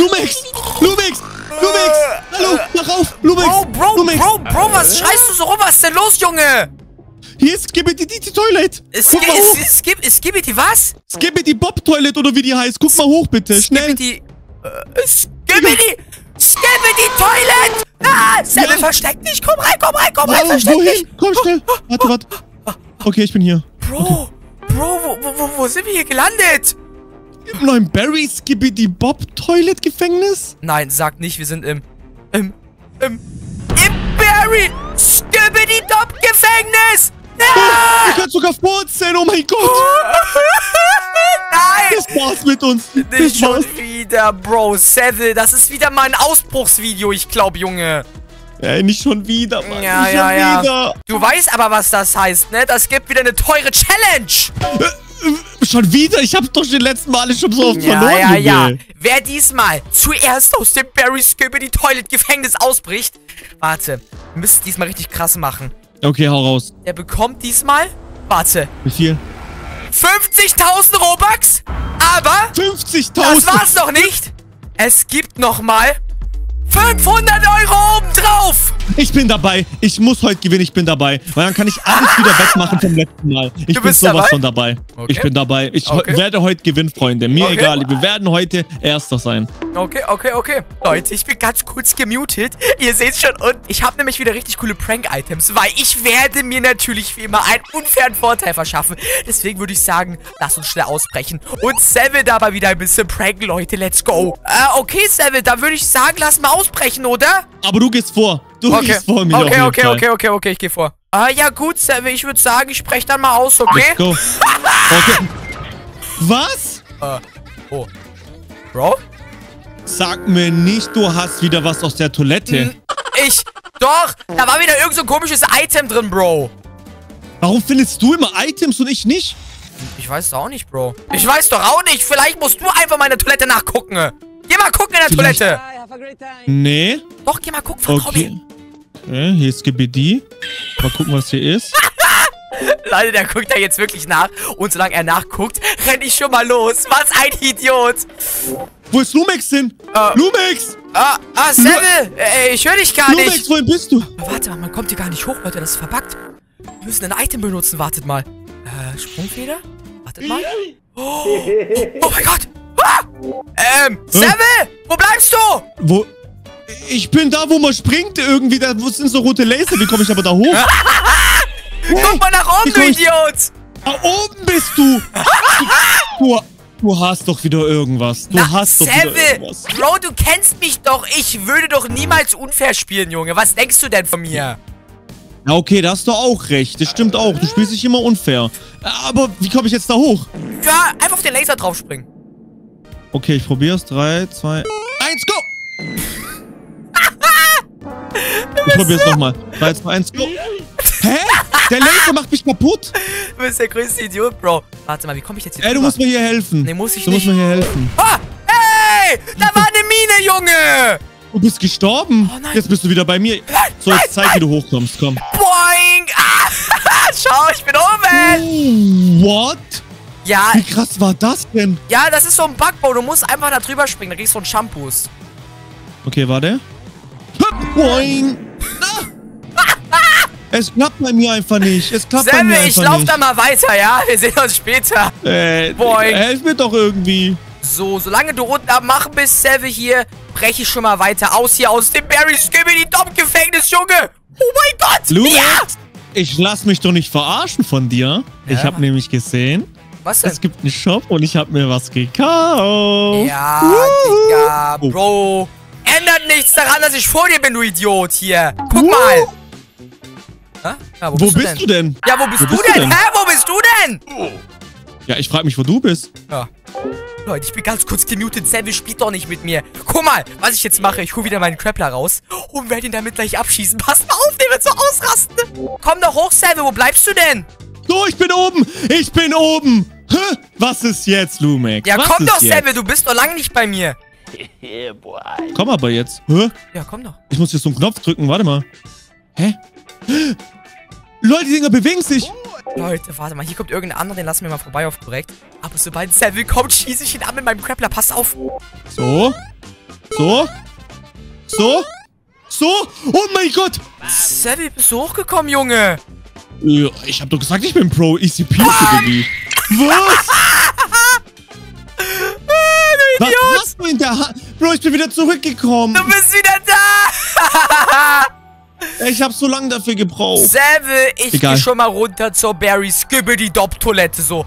Lumix! Lumix! Lumix! Hallo, mach auf! Lumix! Bro, Bro, Lumix! Bro, Bro, was schreist du so rum? Was ist denn los, Junge? Hier ist Skibbity die Toilet! Es gibt die was? Skibbity Bob Toilet oder wie die heißt. Guck mal hoch, bitte. Schnell! Skibidi, äh, Skibidi, Skibidi Toilet! Ah, Sammy, Ja. versteck dich. Komm rein, komm rein, komm rein, Oh, versteck dich. wohin? Komm schnell! Warte, warte. Okay, ich bin hier. Bro, Bro, wo, wo, wo, wo sind wir hier gelandet? Im neuen Barry Skibbity Bob Toilet Gefängnis? Nein, sag nicht, wir sind im, im, im, im Barry Skibidi Dop Gefängnis. Ihr Ja! könnt sogar furzen, oh mein Gott! Nein! Das war's mit uns! Nicht Das war's! schon wieder, Bro. Seville, das ist wieder mal ein Ausbruchsvideo, ich glaube, Junge. Ey, nicht schon wieder, Mann. Ja, nicht ja, ja. wieder. Du weißt aber, was das heißt, ne? Das gibt wieder eine teure Challenge. Schon wieder? Ich hab's doch die letzten Male schon so oft Ja, verloren. ja, ja. Junge. Wer diesmal zuerst aus dem Barry Skibidi Toilet Gefängnis ausbricht, warte, wir müssen diesmal richtig krass machen. Okay, hau raus. Der bekommt diesmal, warte, Wie viel? 50.000 Robux, aber 50.000! das war's noch nicht. Es gibt nochmal 500 Euro obendrauf. Ich bin dabei. Ich muss heute gewinnen. Ich bin dabei. Weil dann kann ich alles wieder wegmachen vom letzten Mal. Ich Du bin sowas dabei? von dabei. Okay. Ich bin dabei. Ich Okay. werde heute gewinnen, Freunde. Mir Okay. egal. Wir werden heute Erster sein. Okay, okay, okay. Leute, ich bin ganz kurz gemutet. Ihr seht schon. Und ich habe nämlich wieder richtig coole Prank-Items, weil ich werde mir natürlich wie immer einen unfairen Vorteil verschaffen. Deswegen würde ich sagen, lass uns schnell ausbrechen. Und Seville dabei wieder ein bisschen pranken, Leute. Let's go. Äh, okay, Seville, da würde ich sagen, lass mal ausbrechen, oder? Aber du gehst vor. Du Okay, gehst vor mir okay, okay, okay, okay, okay, ich gehe vor. Ah, ja gut, Seville, ich würde sagen, ich spreche dann mal aus, okay? Let's go. Okay. Was? Oh. Bro? Sag mir nicht, du hast wieder was aus der Toilette. Ich. Doch, da war wieder irgend so ein komisches Item drin, Bro. Warum findest du immer Items und ich nicht? Ich weiß es auch nicht, Bro. Ich weiß doch auch nicht. Vielleicht musst du einfach mal in der Toilette nachgucken. Geh mal gucken in der Vielleicht- Toilette. Nee. Doch, geh mal gucken, vertrau Okay. okay. Hier ist Skibidi. Mal gucken, was hier ist. Leute, der guckt da jetzt wirklich nach. Und solange er nachguckt, renn ich schon mal los. Was ein Idiot. Wo ist Lumix hin? Äh. Lumix! Ah, ah, Seville. Äh, ich höre dich gar Lumix, nicht. wohin bist du? Warte mal, man kommt hier gar nicht hoch, Leute. Das ist verbuggt. Wir müssen ein Item benutzen. Wartet mal. Äh, Sprungfeder? Wartet mal. Oh, oh mein Gott. Ah! Ähm, Seville, wo bleibst du? Wo? Ich bin da, wo man springt irgendwie. Da wo sind so rote Laser. Wie komme ich aber da hoch? Guck mal nach oben, du Idiot. Da oben bist du. Du, du hast doch wieder irgendwas. Du Na, hast doch wieder Seville, irgendwas. Bro, du kennst mich doch. Ich würde doch niemals unfair spielen, Junge. Was denkst du denn von mir? Ja, okay, da hast du auch recht. Das stimmt auch. Du spielst dich immer unfair. Aber wie komme ich jetzt da hoch? Ja, einfach auf den Laser draufspringen. Okay, ich probier's. Drei, zwei, eins, go! Ich probier's nochmal. Drei, zwei, eins, go! Hä? Der Laser macht mich kaputt! Du bist der größte Idiot, Bro. Warte mal, wie komme ich jetzt hier Ey, du musst mir hier helfen. Nee, muss ich du nicht. musst mir hier helfen. Ah, hey, da war eine Mine, Junge. Du bist gestorben. Oh nein. Jetzt bist du wieder bei mir. So, jetzt zeig, wie du hochkommst. Komm. Boing. Ah, schau, ich bin oben. What? Ja, Wie krass war das denn? ja, das ist so ein Bug, Bro. Du musst einfach da drüber springen. Da kriegst du einen Shampoos. Okay, warte. Hup, Boing. Es klappt bei mir einfach nicht. Es klappt bei mir Sammy, ich einfach lauf nicht. da mal weiter, ja? Wir sehen uns später. Äh, Boing. helf mir doch irgendwie. So, solange du unten am Machen bist, Savvy hier, breche ich schon mal weiter aus hier aus dem Barry Skibidi Dom Gefängnis, Junge. Oh mein Gott. Lumix, Ja. ich lass mich doch nicht verarschen von dir. Ich Ja? habe nämlich gesehen, Was denn? es gibt einen Shop und ich habe mir was gekauft. Ja. Digga. Bro. Ändert nichts daran, dass ich vor dir bin, du Idiot hier. Guck mal. Hä? Ja, Wo bist du denn? Ja, wo bist, Wo du, bist du denn? denn? Hä, wo bist du denn? Ja, ich frage mich, wo du bist. Ja. Leute, ich bin ganz kurz gemutet. Savvy spielt doch nicht mit mir. Guck mal, was ich jetzt mache. Ich hole wieder meinen Grappler raus und werde ihn damit gleich abschießen. Pass mal auf, der wird so ausrasten. Komm doch hoch, Savvy. Wo bleibst du denn? So, ich bin oben. Ich bin oben. Hä? Was ist jetzt, Lumex? Ja, was komm doch? Savvy. Du bist doch lange nicht bei mir. Komm aber jetzt. Hä? Ja, komm doch. Ich muss jetzt so einen Knopf drücken. Warte mal. Hä? Leute, die Dinger bewegen sich. Leute, warte mal. Hier kommt irgendein anderer. Den lassen wir mal vorbei auf korrekt. Aber sobald Savvy kommt, schieße ich ihn an mit meinem Grappler. Pass auf. So. So. So. So. Oh mein Gott. Savvy, bist du hochgekommen, Junge? Ich hab doch gesagt, ich bin Pro. Easy peasy, Baby. Was? Was hast du in der Hand? Bro, ich bin wieder zurückgekommen. Du bist wieder da! Ich hab so lange dafür gebraucht. Savvy, ich Egal. geh schon mal runter zur Barry Skibbity Dop Toilette, so.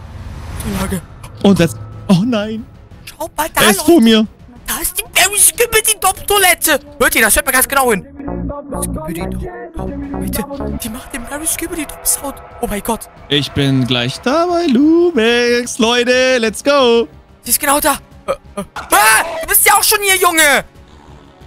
Lange. Und jetzt... Oh nein. Schau mal da, Er ist Leute. vor mir. Da ist die Barry Skibbity Dop Toilette. Hört ihr, das hört man ganz genau hin. Dop. Leute, die macht den Barry Skibbity Dop Sound. Oh mein Gott. Ich bin gleich da bei Lumix. Leute, let's go. Sie ist genau da. Ah, du bist ja auch schon hier, Junge.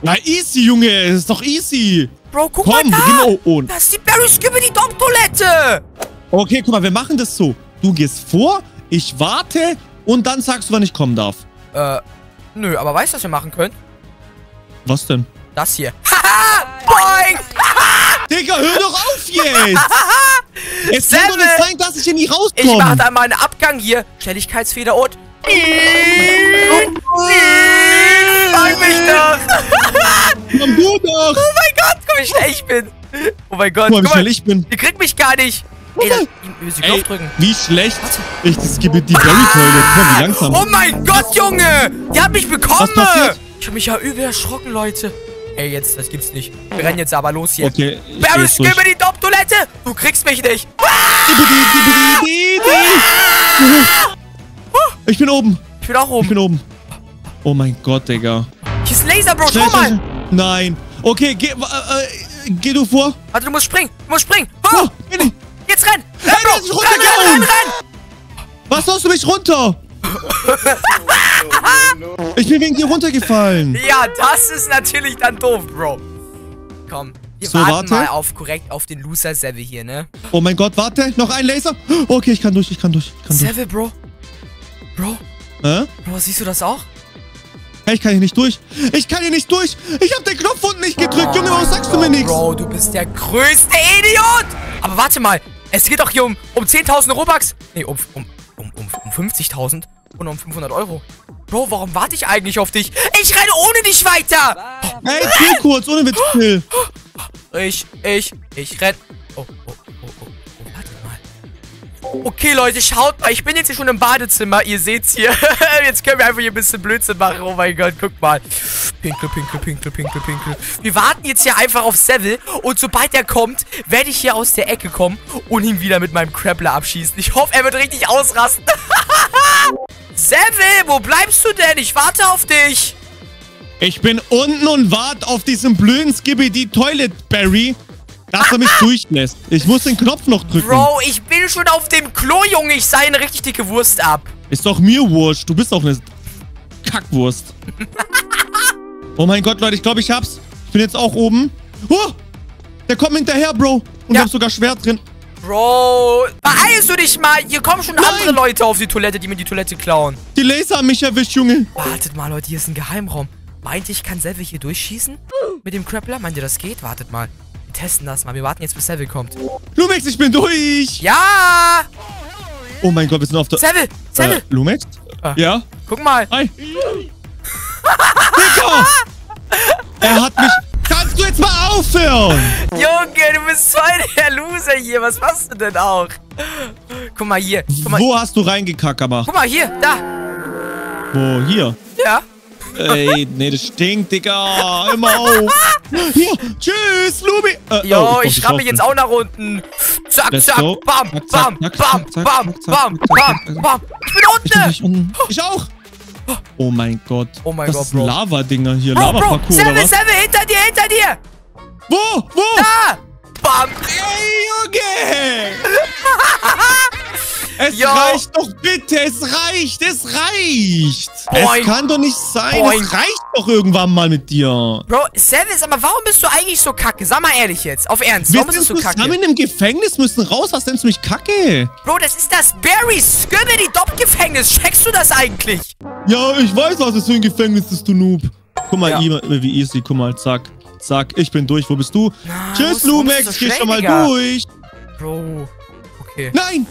Na, easy, Junge. Ist doch easy. Bro, guck Komm, mal da. genau. Und. Das ist die Barry Skibbity Dop Toilette. Okay, guck mal, wir machen das so. Du gehst vor, ich warte und dann sagst du, wann ich kommen darf. Äh, nö, aber weißt du, was wir machen können? Was denn? Das hier. Haha! Boing! Digga, hör doch auf jetzt! es kann doch nicht sein, dass ich hier nicht Ich mache rauskomme. da mal einen Abgang hier. Schnelligkeitsfeder und... Fang mich doch! Komm du doch! Oh mein Gott, guck wie schnell ich bin. Oh mein Gott, Guck mal, wie schnell ich bin. Ihr kriegt mich gar nicht. Ey, das, den Ey, drücken. wie schlecht. Ich, das gibt die Berry-Toilette. Guck mal, wie langsam. Oh mein Gott, Junge! Die hat mich bekommen! Was passiert? Ich hab mich ja übel erschrocken, Leute. Ey, jetzt, das gibt's nicht. Wir rennen jetzt aber los hier. Okay, ich geh Barry, jetzt durch. gib mir die Top-Toilette! Du kriegst mich nicht. Ich bin oben. Ich bin auch Ich oben. bin oben. Oh mein Gott, Digga. Hier ist Laser, Bro. Schau mal. Nein. Okay, geh, äh, äh, geh du vor. Warte, du musst springen. Du musst springen. Oh, Oh, ich. jetzt renn. Renn, Hey, Bro. Renn, renn, renn, renn. Was hast du mich runter? Ich bin wegen dir runtergefallen. Ja, das ist natürlich dann doof, Bro. Komm, wir So, warten warte. mal auf korrekt auf den Loser Seville hier, ne? Oh mein Gott, warte. Noch ein Laser. Okay, ich kann durch, ich kann durch. Ich kann. Seville, Bro. Bro, Hä? Bro, siehst du das auch? Hey, ich kann hier nicht durch. Ich kann hier nicht durch. Ich hab den Knopf unten nicht gedrückt. Junge, warum sagst du mir nichts? Bro, du bist der größte Idiot! Aber warte mal, es geht doch hier um, um 10.000 Robux. Nee, um, um, um, um 50.000 und um 500 Euro. Bro, warum warte ich eigentlich auf dich? Ich renne ohne dich weiter! Hey, chill kurz, ohne Witz, chill. Ich, ich, ich renn. Oh, oh, oh, oh, oh, warte mal. Okay, Leute, schaut mal. Ich bin jetzt hier schon im Badezimmer. Ihr seht's hier. Jetzt können wir einfach hier ein bisschen Blödsinn machen. Oh mein Gott, guck mal. Pinkel, pinkel, pinkel, pinkel, pinkel. Wir warten jetzt hier einfach auf Seville. Und sobald er kommt, werde ich hier aus der Ecke kommen und ihn wieder mit meinem Crappler abschießen. Ich hoffe, er wird richtig ausrasten. Seville, wo bleibst du denn? Ich warte auf dich. Ich bin unten und warte auf diesen blöden Skibidi Toilet Barry, dass er mich durchlässt. Ich muss den Knopf noch drücken. Bro, ich bin schon auf dem Klo, Junge. Ich sei eine richtig dicke Wurst ab. Ist doch mir wurscht. Du bist doch eine Kackwurst. oh mein Gott, Leute, ich glaube, ich hab's. Ich bin jetzt auch oben. Oh, der kommt hinterher, Bro. Und Ja. ich hab sogar Schwert drin. Bro, beeilst du dich mal. Hier kommen schon Nein. andere Leute auf die Toilette, die mir die Toilette klauen. Die Laser haben mich erwischt, Junge. Wartet mal, Leute, hier ist ein Geheimraum. Meint ihr, ich kann Seville hier durchschießen? Mit dem Crappler? Meint ihr, das geht? Wartet mal. Wir testen das mal. Wir warten jetzt, bis Seville kommt. Lumex, ich bin durch. Ja! Oh mein Gott, wir sind auf der... Seville! Seville! Äh, Lumex? Ah. Ja? Guck mal. Hi. Digga! Er hat mich... Jetzt mal aufhören? Junge, du bist voll der Loser hier. Was machst du denn auch? Guck mal hier. Guck mal, Wo hast du reingekackt, aber? guck mal hier. Da. Wo? Hier? Ja. Ey, nee, das stinkt, Digga. Immer auf. Hier. Tschüss, Lumi. Äh, Jo, oh, ich schraube mich jetzt auch nach unten. Zack, zack, bam, bam, bam, bam, bam, bam, zack. bam. Ich bin Ich, bin unten. unten. ich auch. Oh mein Gott. Oh mein das Gott, Bro. Lava-Dinger hier. Bro, Lava-Parcours, oder was? Seville, hinter dir, hinter dir. Wo? Wo? Da. Bam. Ey, Junge! Es Jo. reicht doch bitte, es reicht, es reicht. Boing. Es kann doch nicht sein, Boing. es reicht doch irgendwann mal mit dir. Bro, Seville, aber warum bist du eigentlich so kacke? Sag mal ehrlich jetzt, auf Ernst. Wir Warum bist sind du so kacke? zusammen im Gefängnis, müssen raus, was nennst du mich kacke? Bro, das ist das Barry Skibbity Dop Gefängnis. Checkst du das eigentlich? Ja, ich weiß, was das für ein Gefängnis ist, du Noob. Guck mal, Ja. ja. wie easy, guck mal, zack, zack, ich bin durch, wo bist du? Na, Tschüss, Lumex, geh schon mal durch. Bro. Okay. Nein!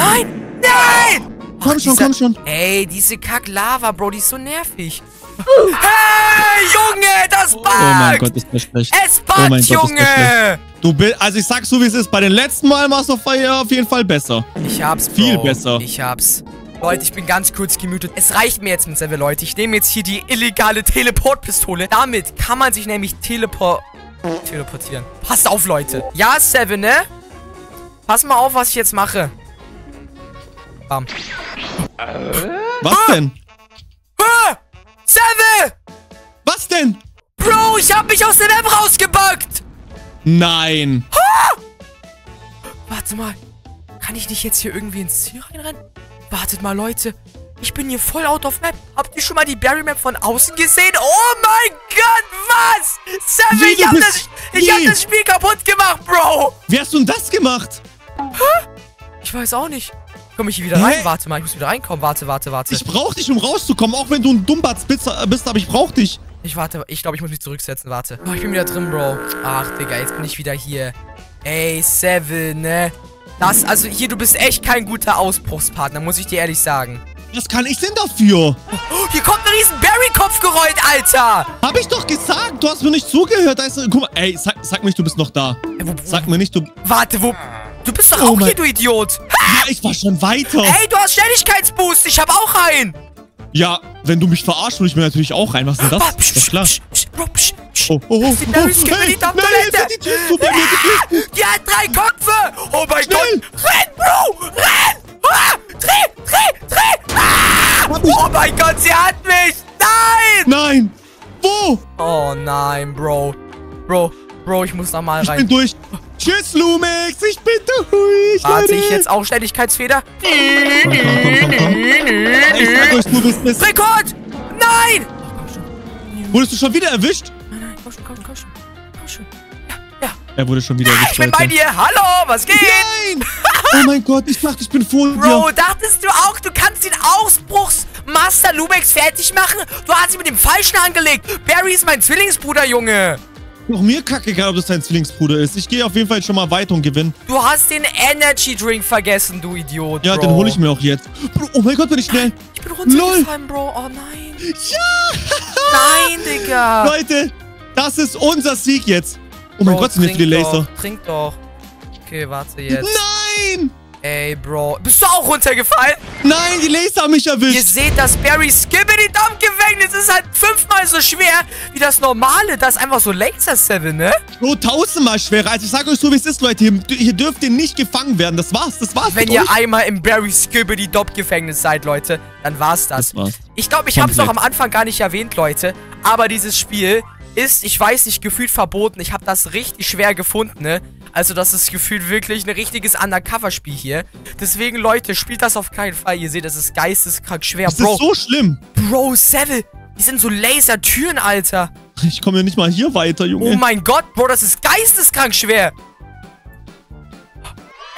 Nein! Nein! Komm schon, dieser- komm schon. Ey, diese Kack-Lava, Bro, die ist so nervig. Hey, Junge, das buggt! Oh mein Gott, ist das schlecht. Es Oh mein Gott, ist das Junge! Du bist, also ich sag's so wie es ist, bei den letzten Mal warst du auf auf jeden Fall besser. Ich hab's, Bro. Viel besser. Ich hab's. Leute, ich bin ganz kurz gemutet. Es reicht mir jetzt mit Server, Leute. Ich nehme jetzt hier die illegale Teleportpistole. Damit kann man sich nämlich telepor teleportieren. Passt auf, Leute. Ja, Seven, ne? Pass mal auf, was ich jetzt mache. Bam. Was denn? Ah! Seven! Was denn? Bro, ich hab mich aus der Map rausgebuggt! Nein. Warte mal. Kann ich nicht jetzt hier irgendwie ins Ziel reinrennen? Wartet mal, Leute. Ich bin hier voll out of map. Habt ihr schon mal die Barry Map von außen gesehen? Oh mein Gott, was? Seven, Wie, ich hab, das, ich hab das Spiel kaputt gemacht, Bro. Wie hast du denn das gemacht? Ich weiß auch nicht. Komme ich hier wieder Hä? rein? Warte mal, ich muss wieder reinkommen. Warte, warte, warte. Ich brauch dich, um rauszukommen, auch wenn du ein Dummbatz bist, äh, aber ich brauch dich. Ich warte, ich glaube, ich muss mich zurücksetzen. Warte. Oh, ich bin wieder drin, Bro. Ach, Digga, jetzt bin ich wieder hier. Ey, Seven, ne? Das, also hier, du bist echt kein guter Ausbruchspartner, muss ich dir ehrlich sagen. Was kann ich denn dafür? Oh, hier kommt ein riesen Barry-Kopf gerollt, Alter! Hab ich doch gesagt, du hast mir nicht zugehört. Da ist, guck mal, ey, sag, sag mir nicht, du bist noch da. Ey, wo, Sag mir nicht, du... Warte, wo... Du bist doch Oh auch mein- hier, du Idiot! Ja, ich war schon weiter. Ey, du hast Schnelligkeitsboost! Ich hab auch einen! Ja, wenn du mich verarschst, will ich mir natürlich auch rein. Was ist denn das? Psch, doch klar. psch, psch, Bro, psch, psch. Oh, oh, oh, Das oh, hey, Dom nein, die Türen zu mir. Die Türen- Die hat drei Köpfe! Oh mein Schnell. Gott! Renn, Bro! Renn! Ah! Dreh! Dreh! Dreh! Ah! Ich- Oh mein Gott, sie hat mich! Nein! Nein. Wo? Oh nein, Bro. Bro, Bro, ich muss da mal Ich rein. bin durch. Tschüss, Lumix. Ich bin durch, Warte Leute. ich jetzt auch Schnelligkeitsfeder? Komm, komm, komm, komm, komm. Ich sag euch, du bist es. Rekord! Nein! Oh. Wurdest du schon wieder erwischt? Nein, nein, komm schon, komm schon, komm schon. Komm schon. Ja, ja. Er wurde schon wieder erwischt, Ich bin bei dir. Hallo, was geht? Nein! Oh mein Gott, ich dachte, ich bin vor dir. Bro, dachtest du auch, du kannst den Ausbruchsmaster Lubex fertig machen? Du hast ihn mit dem Falschen angelegt. Barry ist mein Zwillingsbruder, Junge. Noch mir kacke, egal ob das dein Zwillingsbruder ist. Ich gehe auf jeden Fall schon mal weiter und gewinne. Du hast den Energy Drink vergessen, du Idiot, Ja, Bro. den hole ich mir auch jetzt. Bro, oh mein Gott, bin ich schnell. Ich bin runtergefallen, Bro. Oh nein. Ja! Nein, Digga. Leute, das ist unser Sieg jetzt. Oh mein Bro, Gott, sind hier viele Laser. Doch, trink doch. Okay, warte jetzt. Nein! Ey, Bro. Bist du auch runtergefallen? Nein, die Laser haben mich Ihr erwischt. seht, das Barry Skibbity Dump Gefängnis ist halt fünfmal so schwer wie das normale. Das ist einfach so Laser 7, ne? Bro, tausendmal schwerer. Also ich sag euch so, wie es ist, Leute. Hier, hier dürft ihr nicht gefangen werden. Das war's, das war's. Wenn ihr euch. einmal im Barry Skibbity Dump Gefängnis seid, Leute, dann war's das. Das war's. Ich glaube, ich habe es noch am. Anfang gar nicht erwähnt, Leute. Aber dieses Spiel ist, ich weiß nicht, gefühlt verboten. Ich habe das richtig schwer gefunden, ne? Also das ist gefühlt wirklich ein richtiges Undercover-Spiel hier. Deswegen, Leute, spielt das auf keinen Fall. Ihr seht, es ist geisteskrank schwer. Das Bro, ist so schlimm. Bro, Seville, die sind so Lasertüren, Alter. Ich komme ja nicht mal hier weiter, Junge. Oh mein Gott, Bro, das ist geisteskrank schwer.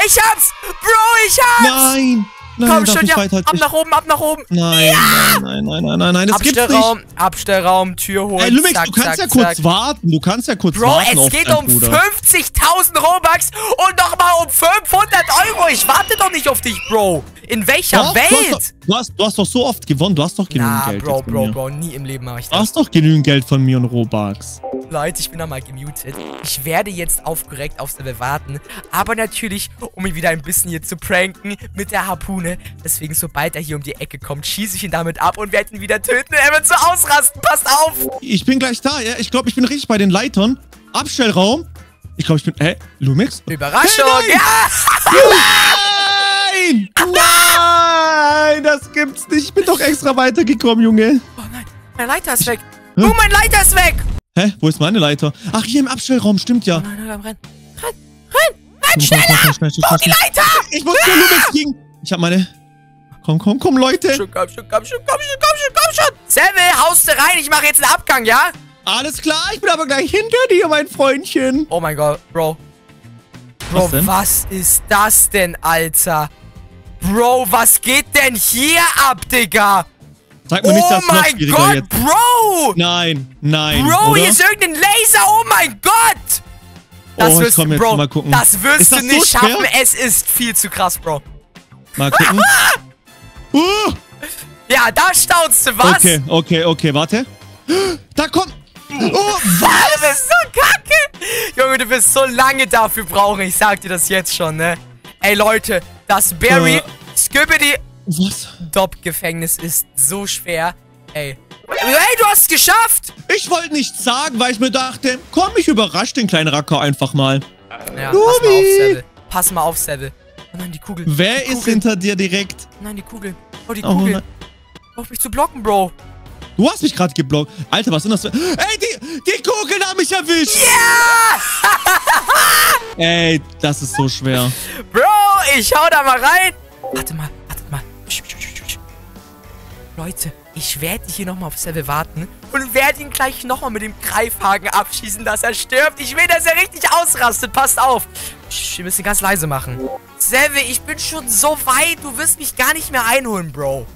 Ich hab's! Bro, ich hab's! Nein. Nein, Komm schon, ja. Ab nach oben, ab nach oben. Nein, nein, nein, nein, nein, nein, nein, das gibt's nicht. Abstellraum, Abstellraum, Tür holen. Ey, Lumix, zack, du kannst zack, ja kurz zack. warten. Du kannst ja kurz Bro, warten es auf geht um Bruder. 50.000 Robux und nochmal um 500 Euro. Ich warte doch nicht auf dich, Bro. In welcher Doch, Du hast, Welt? doch, du, hast, du hast doch so oft gewonnen. Du hast doch genügend Na, Geld. Bro, Bro, mir. Bro, nie im Leben mache ich Du das. hast doch genügend Geld von mir und Robux. Leute, ich bin da mal gemutet. Ich werde jetzt aufgeregt aufs Level warten. Aber natürlich, um ihn wieder ein bisschen hier zu pranken mit der Harpune. Deswegen, sobald er hier um die Ecke kommt, schieße ich ihn damit ab und werde ihn wieder töten. Er wird so ausrasten. Passt auf. Ich bin gleich da. Ja? Ich glaube, ich bin richtig bei den Leitern. Abstellraum. Ich glaube, ich bin... Hä? Lumix? Überraschung. Hey, nein! ja! Nein! Nein! Das gibt's nicht. Ich bin doch extra weitergekommen, Junge. Oh nein, mein Leiter ist weg. Oh, mein Leiter ist weg. Hä? Wo ist meine Leiter? Ach, hier im Abstellraum. Stimmt ja. Nein, nein, nein, renn. Renn, renn, renn, schneller. komm, schnell, schnell, Oh, die schnell. Leiter. Ich muss nur Lumix kriegen. Ich hab meine... Komm, komm, komm, Leute. Schon, komm schon, komm schon, komm schon, komm schon, komm schon. Seville, haust du rein. Ich mache jetzt einen Abgang, ja? Alles klar, ich bin aber gleich hinter dir, mein Freundchen. Oh mein Gott, Bro. Bro, Was was ist das denn, Alter? Bro, was geht denn hier ab, Digga? Sag mir nicht, Oh das ist noch mein Gott, jetzt. Bro! Nein, nein, Bro, oder? hier ist irgendein Laser, oh mein Gott! Das Oh, wirst komm du, Bro, mal gucken. das wirst du das so nicht schwer? schaffen. Es ist viel zu krass, Bro. Mal gucken. Uh, Ja, da staunst du, was? okay, okay, okay, warte. Da kommt... Oh, Du bist so kacke. Junge, du wirst so lange dafür brauchen. Ich sag dir das jetzt schon, ne? Ey, Leute, das Barry Äh. Skibidi was? Dop-Gefängnis ist so schwer. Ey. Ey, du hast es geschafft! Ich wollte nichts sagen, weil ich mir dachte, komm, ich überrasche den kleinen Racker einfach mal. Ja, pass mal auf. Seville. Pass mal auf, Seville. Oh nein, die Kugel. Wer die ist Kugel. hinter dir direkt? Nein, die Kugel. Oh, die Oh, Kugel. nein. Auf mich zu blocken, Bro. Du hast mich gerade geblockt. Alter, was sind das für... Ey, die, die Kugeln haben mich erwischt. Ey, das ist so schwer. Bro, ich hau da mal rein. Warte mal, warte mal. Leute, ich werde hier nochmal auf Seville warten und werde ihn gleich nochmal mit dem Greifhaken abschießen, dass er stirbt. Ich will, dass er richtig ausrastet. Passt auf. Wir müssen ganz leise machen. Seville, ich bin schon so weit. Du wirst mich gar nicht mehr einholen, Bro.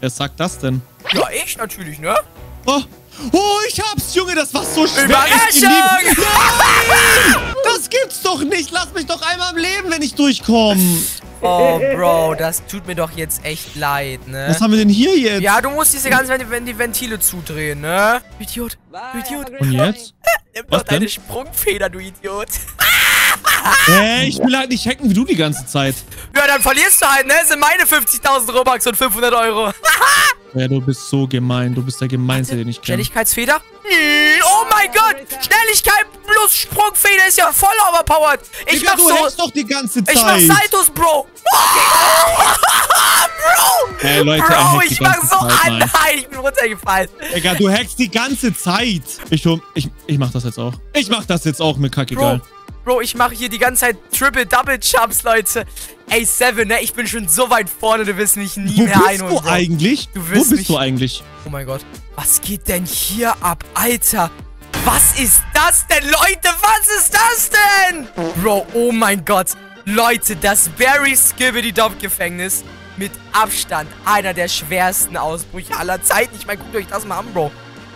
Wer sagt das denn? Ja, ich natürlich, ne? Oh, oh ich hab's, Junge, das war so schwer. Überraschung! Nein! Das gibt's doch nicht. Lass mich doch einmal am Leben, wenn ich durchkomme. Oh, Bro, das tut mir doch jetzt echt leid, ne? Was haben wir denn hier jetzt? Ja, du musst diese ganzen wenn die Ventile zudrehen, ne? Idiot, du Idiot. Und jetzt? Nimm Was doch deine denn? Sprungfeder, du Idiot. Hä, ich will halt nicht hacken wie du die ganze Zeit. Ja, dann verlierst du halt, ne? Das sind meine 50.000 Robux und 500 Euro. Ja, du bist so gemein. Du bist der gemeinste, den ich kenne. Schnelligkeitsfeder? Hm, Oh mein Gott! Schnelligkeit plus Sprungfeder ist ja voll overpowered. Ich Digga, mach du so... doch die ganze Zeit. Ich mach Saltos, Bro! Bro! Ey, Leute, Bro, ich mach so an. Nein, ich bin runtergefallen. Digga, du hackst die ganze Zeit. Ich, ich, ich mach das jetzt auch. Ich mach das jetzt auch mit Bro, Kackegal. Bro, ich mache hier die ganze Zeit Triple Double Jumps, Leute. Ey, Seven, ne? Ich bin schon so weit vorne, du wirst mich nie Wo mehr bist einholen, du Bro. eigentlich? Du Wo wirst bist mich- du eigentlich? Oh mein Gott. Was geht denn hier ab, Alter? Was ist das denn, Leute? Was ist das denn? Bro, oh mein Gott. Leute, das Barry Skibidi Dop Gefängnis mit Abstand einer der schwersten Ausbrüche aller Zeiten. Ich meine, guckt euch das mal an, Bro.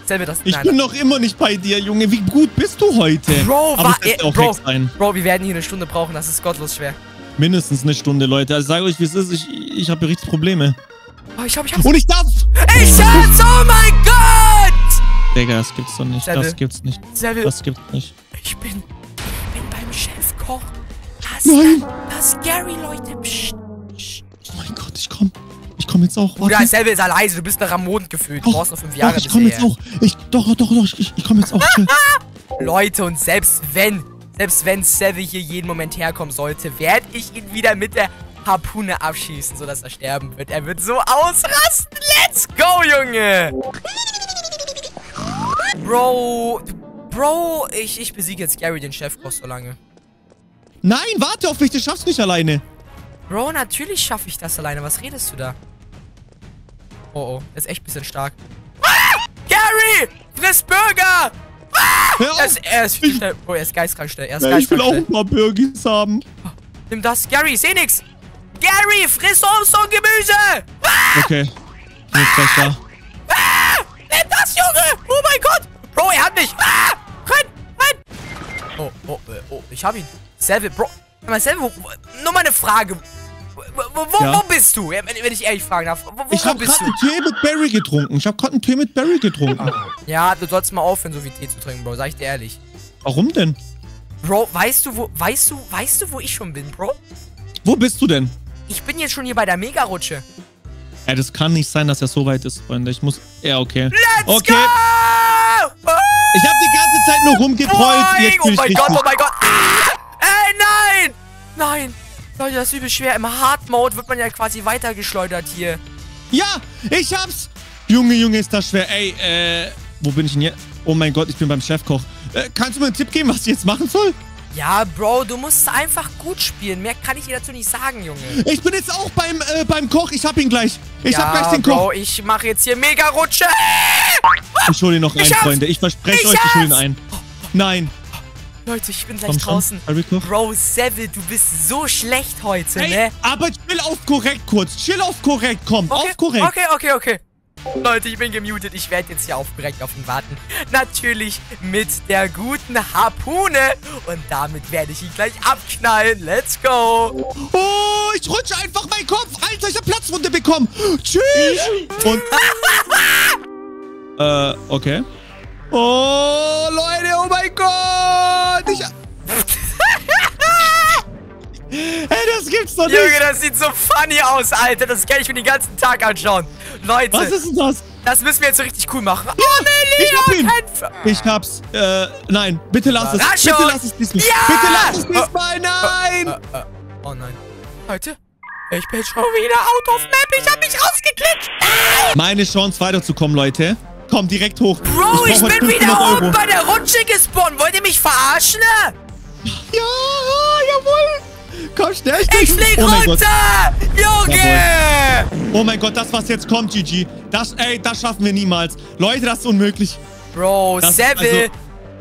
Selber das. Ich nein, bin noch immer nicht bei dir, Junge. Wie gut bist du heute? Bro, Aber eh, auch Bro. Sein. Bro, wir werden hier eine Stunde brauchen. Das ist gottlos schwer. Mindestens eine Stunde, Leute. Also sag euch, wie es ist. Ich, ich habe richtig Probleme. Oh, ich hab, ich hab's. Und ich darf... Ich hab's! Oh mein Gott! Digga, das gibt's doch nicht. Seville. Das gibt's nicht. Seville, Das gibt's nicht. ich bin, ich bin beim Chefkoch. Das, Nein. das ist Gary, Leute. Psst. Psst. Oh mein Gott, ich komm. Komm jetzt auch. Bruder, Warte. Seville, sei leise. Du bist noch am Mond gefühlt. Du Doch, brauchst noch fünf Jahre doch, ich komm jetzt auch. Ich, doch, doch, doch, ich, ich komm jetzt auch. Leute, und selbst wenn, selbst wenn Seville hier jeden Moment herkommen sollte, werde ich ihn wieder mit der Harpune abschießen, sodass er sterben wird. Er wird so ausrasten. Let's go, Junge! Bro, Bro, ich, ich besiege jetzt Gary, den Chefkoch, so lange. Nein, warte auf mich. Du schaffst nicht alleine. Bro, natürlich schaffe ich das alleine. Was redest du da? Oh, oh. Er ist echt ein bisschen stark. Ah! Gary! Friss Burger! Auf. Er ist, er ist viel schnell. Oh, er ist geistkrank schnell. Er ist Ey, ich will auch ein paar Burgis haben. Nimm das. Gary, ich seh nix. Gary, friss Obst und Gemüse! Okay. Ich bin jetzt gleich da. Nimm das, Junge! Oh mein Gott! Bro, er hat mich! Ah! Renn! Renn! Oh, oh, äh, oh, ich hab ihn. Seville, Bro. Mal, nur mal eine Frage. Wo, wo, Ja? wo bist du? Wenn, ich ehrlich fragen darf. Wo, Ich habe gerade einen Tee mit Berry getrunken. Ich habe gerade einen Tee mit Berry getrunken. Ja, du sollst mal aufhören, so viel Tee zu trinken, Bro. Sag ich dir ehrlich. Warum denn? Bro, weißt du, wo, weißt du, weißt du, wo ich schon bin, Bro? Wo bist du denn? Ich bin jetzt schon hier bei der Mega-Rutsche. Ja, das kann nicht sein, dass er so weit ist, Freunde. Ich muss... Ja, okay. Let's okay. go! Oh, Ich habe die ganze Zeit nur rumgetrollt. boing! Jetzt oh ich mein. Gott, oh mein Gott. Ah! Ey, nein! Nein! Leute, das ist übel schwer. Im Hard-Mode wird man ja quasi weitergeschleudert hier. Ja, ich hab's. Junge, Junge, ist das schwer. Ey, äh... Wo bin ich denn jetzt? Oh mein Gott, ich bin beim Chefkoch. Äh, kannst du mir einen Tipp geben, was ich jetzt machen soll? Ja, Bro, du musst einfach gut spielen. Mehr kann ich dir dazu nicht sagen, Junge. Ich bin jetzt auch beim, äh, beim Koch. Ich hab ihn gleich. Ich ja, hab gleich den Bro, Koch. ich mache jetzt hier Mega-Rutsche. Ich hol ihn noch ein, Ich hab's. Freunde. Ich verspreche Ich euch, ich hol ihn hab's. ein. Nein. Leute, ich bin gleich Komm draußen. Bro, Seville, du bist so schlecht heute, Ey, ne? aber chill auf korrekt kurz. Chill auf korrekt, komm. Okay, Auf korrekt. okay, okay, okay. Leute, ich bin gemutet. Ich werde jetzt hier aufgeregt auf ihn warten. Natürlich mit der guten Harpune. Und damit werde ich ihn gleich abknallen. Let's go. Oh, ich rutsche einfach meinen Kopf. Alter, ich habe Platzwunde bekommen. Tschüss. Und... äh, okay. Oh, Leute, oh mein Gott. Ich... Ey, das gibt's doch nicht. Junge, das sieht so funny aus, Alter. Das kann ich mir den ganzen Tag anschauen. Leute. Was ist denn das? Das müssen wir jetzt so richtig cool machen. Ja, oh, nee, ich hab ihn. Ich hab's. Äh, nein. Bitte lass es. Bitte lass es diesmal. Ja! Bitte lass es diesmal. Nein. Oh, oh, oh, oh nein. Leute, ich bin schon wieder out of map. Ich hab mich rausgeklickt. Meine Chance weiterzukommen, Leute. Komm direkt hoch. Bro, ich, ich bin wieder oben bei der Rutsche gespawnt. Wollt ihr mich verarschen? Ja, jawohl. Komm schnell. Ich, ich flieg oh runter! Junge! Jawohl. Oh mein Gott, das, was jetzt kommt, GG. Das, ey, das schaffen wir niemals. Leute, das ist unmöglich. Bro, das, Seville.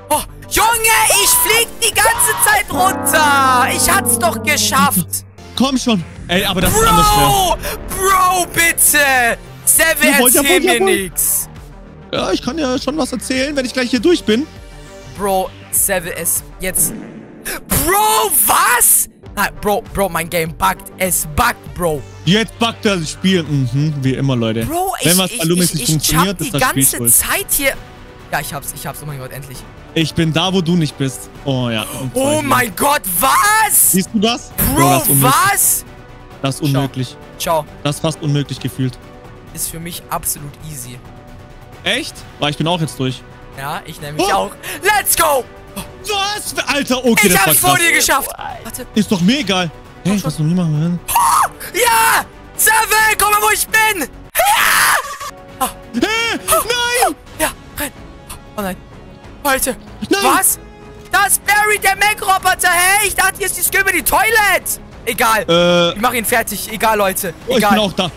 Also, oh, Junge, ich flieg die ganze Zeit runter. Ich hat's doch geschafft. Komm schon. Ey, aber das Bro, ist anders schwer. Bro, bitte. Seville, erzähl mir nix. Ja, ich kann ja schon was erzählen, wenn ich gleich hier durch bin. Bro, Seville ist jetzt... Bro, was? Ah, Bro, Bro, mein Game buggt. Es buggt, Bro. Jetzt buggt das Spiel. Mhm, wie immer, Leute. Bro, ich, Wenn was bei Lumix nicht funktioniert, ist das Spiel die ganze Zeit hier... Ja, ich hab's, ich hab's. Oh mein Gott, endlich. Ich bin da, wo du nicht bist. Oh ja. Oh mein Gott, was? Siehst du das? Bro, Bro das was? Das ist unmöglich. Ciao. Das ist fast unmöglich gefühlt. Ist für mich absolut easy. Echt? Weil ich bin auch jetzt durch. Ja, ich nehme mich oh. auch. Let's go! Was? Alter, okay, ich das hab's vor dir geschafft. Warte. Ist doch mir egal. Hey, ich muss noch nie machen. Oh, ja! Seven, komm mal, wo ich bin! Ja! Oh. Hey, nein! Ja, renn. Oh nein. Leute. Nein. Was? Das ist Barry, der Mac-Roboter. Hey, ich dachte, hier ist die Skill die Toilet. Egal. Äh, ich mach ihn fertig. Egal, Leute. Egal. Oh, ich bin auch da.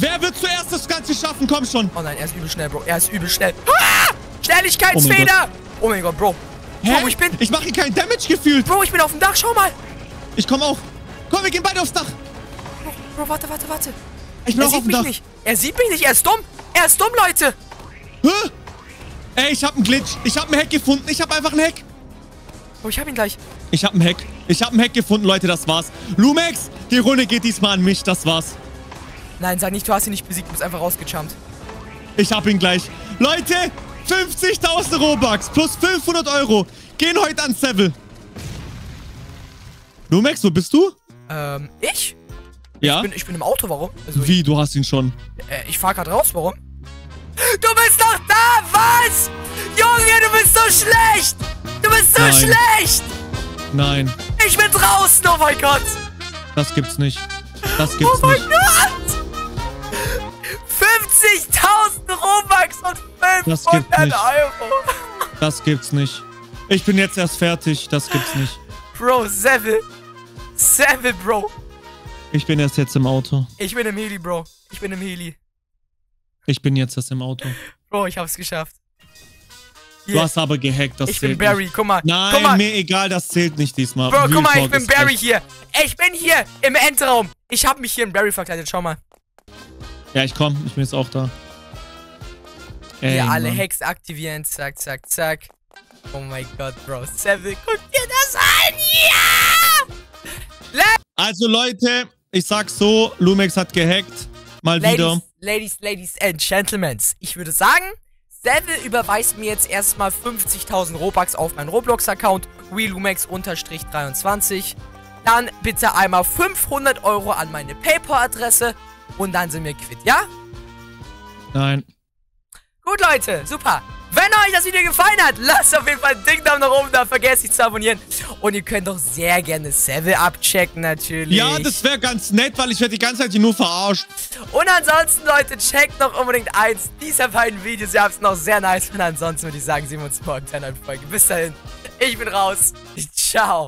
Wer wird zuerst das Ganze schaffen? Komm schon. Oh nein, er ist übel schnell, Bro. Er ist übel schnell. Ah! Schnelligkeitsfeder. Oh mein Gott, oh mein Gott Bro. Hä? Bro, ich bin... Ich mache hier keinen Damage gefühlt. Bro, ich bin auf dem Dach. Schau mal. Ich komme auch. Komm, wir gehen beide aufs Dach. Bro, Bro warte, warte, warte. Ich bin er auch auf dem Dach. Nicht. Er sieht mich nicht. Er ist dumm. Er ist dumm, Leute. Hä? Ey, ich habe einen Glitch. Ich habe einen Hack gefunden. Ich habe einfach einen Hack. Oh, ich habe ihn gleich. Ich habe einen Hack. Ich habe einen Hack gefunden, Leute. Das war's. Lumex, die Runde geht diesmal an mich. Das war's. Nein, sag nicht, du hast ihn nicht besiegt. Du bist einfach rausgejumpt. Ich hab ihn gleich. Leute, 50.000 Robux plus 500 Euro gehen heute ans Level. Lumex, wo bist du? Ähm, ich? Ja? Ich bin, ich bin im Auto, warum? Also Wie, du hast ihn schon? Äh, ich fahr gerade raus, warum? Du bist doch da, was? Junge, du bist so schlecht. Du bist so Nein. schlecht. Nein. Ich bin draußen, oh mein Gott. Das gibt's nicht. Das gibt's nicht. Oh mein nicht. Gott. Und 500 Euro. Das gibt's nicht. Ich bin jetzt erst fertig. Das gibt's nicht. Bro, Seville. Seville, Bro. Ich bin erst jetzt im Auto. Ich bin im Heli, Bro. Ich bin im Heli. Ich bin jetzt erst im Auto. Bro, ich hab's geschafft. Hier. Du hast aber gehackt, das ich zählt Ich bin Barry, nicht. guck mal. Nein, guck mal. mir egal, das zählt nicht diesmal. Bro, guck mal, ich bin Barry recht. hier. Ich bin hier im Endraum. Ich hab mich hier in Barry verkleidet, schau mal. Ja, ich komm. Ich bin jetzt auch da. Ey, Hier alle Hacks aktivieren. Zack, zack, zack. Oh mein Gott, Bro. Seven, guck dir das an. Ja! also, Leute, ich sag so, Lumex hat gehackt. Mal Ladies, wieder. Ladies, Ladies and Gentlemen. Ich würde sagen, Seville überweist mir jetzt erstmal 50.000 Robux auf meinen Roblox-Account. WeLumex-23. Dann bitte einmal 500 Euro an meine PayPal-Adresse. Und dann sind wir quitt, ja? Nein. Gut, Leute, super. Wenn euch das Video gefallen hat, lasst auf jeden Fall einen dicken Daumen nach oben da, vergesst nicht zu abonnieren. Und ihr könnt doch sehr gerne Seville abchecken, natürlich. Ja, das wäre ganz nett, weil ich werde die ganze Zeit hier nur verarscht. Und ansonsten, Leute, checkt noch unbedingt eins dieser beiden Videos. Ihr habt es noch sehr nice. Und ansonsten würde ich sagen, sehen wir uns morgen in einer Folge. Bis dahin, ich bin raus. Ciao.